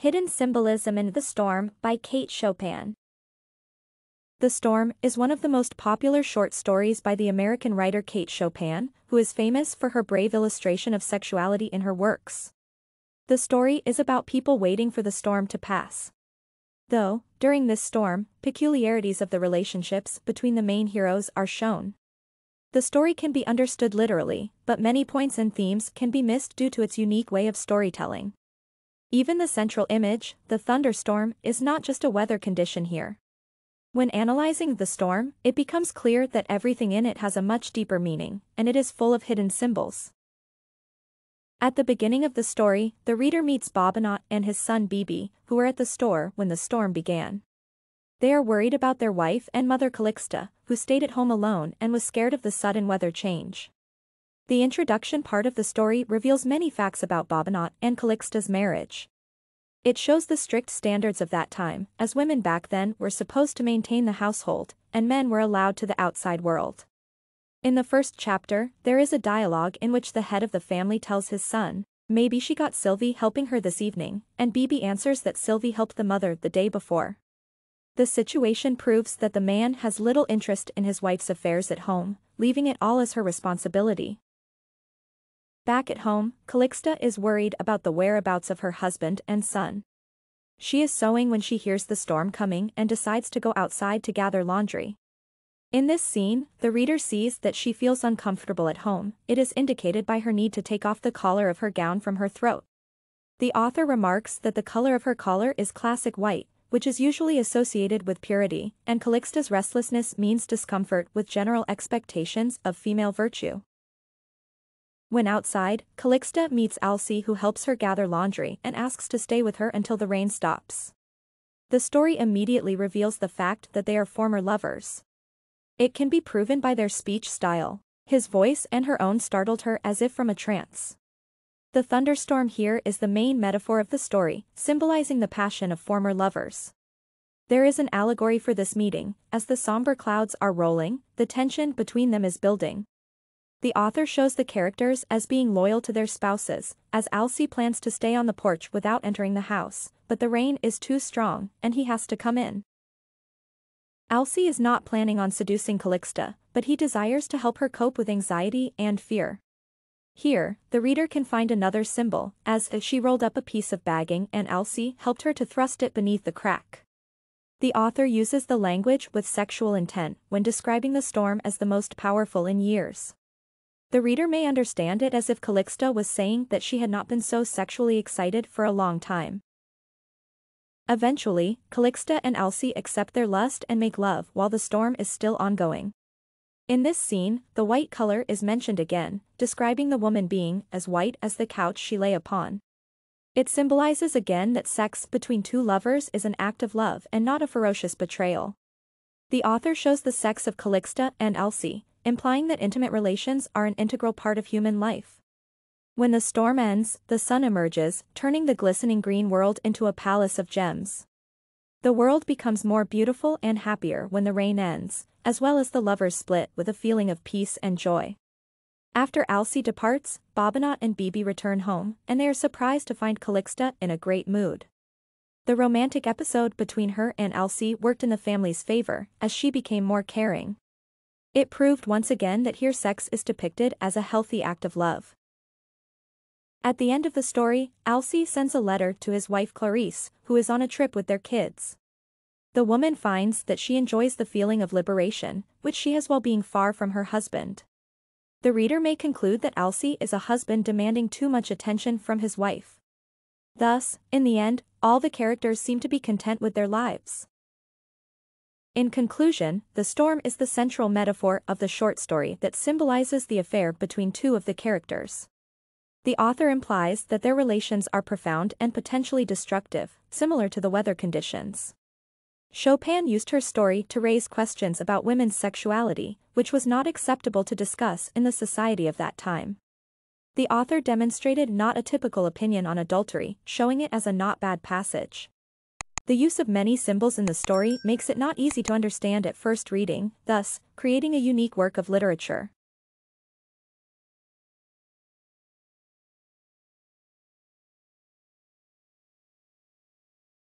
Hidden Symbolism in the Storm by Kate Chopin. The Storm is one of the most popular short stories by the American writer Kate Chopin, who is famous for her brave illustration of sexuality in her works. The story is about people waiting for the storm to pass. Though, during this storm, peculiarities of the relationships between the main heroes are shown. The story can be understood literally, but many points and themes can be missed due to its unique way of storytelling. Even the central image, the thunderstorm, is not just a weather condition here. When analyzing the storm, it becomes clear that everything in it has a much deeper meaning, and it is full of hidden symbols. At the beginning of the story, the reader meets Bobinot and his son Bibi, who were at the store when the storm began. They are worried about their wife and mother Calixta, who stayed at home alone and was scared of the sudden weather change. The introduction part of the story reveals many facts about Bobinot and Calixta's marriage. It shows the strict standards of that time, as women back then were supposed to maintain the household, and men were allowed to the outside world. In the first chapter, there is a dialogue in which the head of the family tells his son, maybe she got Sylvie helping her this evening, and Bibi answers that Sylvie helped the mother the day before. The situation proves that the man has little interest in his wife's affairs at home, leaving it all as her responsibility. Back at home, Calixta is worried about the whereabouts of her husband and son. She is sewing when she hears the storm coming and decides to go outside to gather laundry. In this scene, the reader sees that she feels uncomfortable at home, it is indicated by her need to take off the collar of her gown from her throat. The author remarks that the color of her collar is classic white, which is usually associated with purity, and Calixta's restlessness means discomfort with general expectations of female virtue. When outside, Calixta meets Alcée who helps her gather laundry and asks to stay with her until the rain stops. The story immediately reveals the fact that they are former lovers. It can be proven by their speech style. His voice and her own startled her as if from a trance. The thunderstorm here is the main metaphor of the story, symbolizing the passion of former lovers. There is an allegory for this meeting, as the somber clouds are rolling, the tension between them is building, the author shows the characters as being loyal to their spouses, as Alcée plans to stay on the porch without entering the house, but the rain is too strong, and he has to come in. Alcée is not planning on seducing Calixta, but he desires to help her cope with anxiety and fear. Here, the reader can find another symbol, as if she rolled up a piece of bagging and Alcée helped her to thrust it beneath the crack. The author uses the language with sexual intent when describing the storm as the most powerful in years. The reader may understand it as if Calixta was saying that she had not been so sexually excited for a long time. Eventually, Calixta and Alcée accept their lust and make love while the storm is still ongoing. In this scene, the white color is mentioned again, describing the woman being as white as the couch she lay upon. It symbolizes again that sex between two lovers is an act of love and not a ferocious betrayal. The author shows the sex of Calixta and Alcée, implying that intimate relations are an integral part of human life. When the storm ends, the sun emerges, turning the glistening green world into a palace of gems. The world becomes more beautiful and happier when the rain ends, as well as the lovers split with a feeling of peace and joy. After Alcée departs, Bobinot and Bibi return home, and they are surprised to find Calixta in a great mood. The romantic episode between her and Alcée worked in the family's favor, as she became more caring, it proved once again that here sex is depicted as a healthy act of love. At the end of the story, Alcée sends a letter to his wife Clarisse, who is on a trip with their kids. The woman finds that she enjoys the feeling of liberation, which she has while being far from her husband. The reader may conclude that Alcée is a husband demanding too much attention from his wife. Thus, in the end, all the characters seem to be content with their lives. In conclusion, the storm is the central metaphor of the short story that symbolizes the affair between two of the characters. The author implies that their relations are profound and potentially destructive, similar to the weather conditions. Chopin used her story to raise questions about women's sexuality, which was not acceptable to discuss in the society of that time. The author demonstrated not a typical opinion on adultery, showing it as a not bad passage. The use of many symbols in the story makes it not easy to understand at first reading, thus, creating a unique work of literature.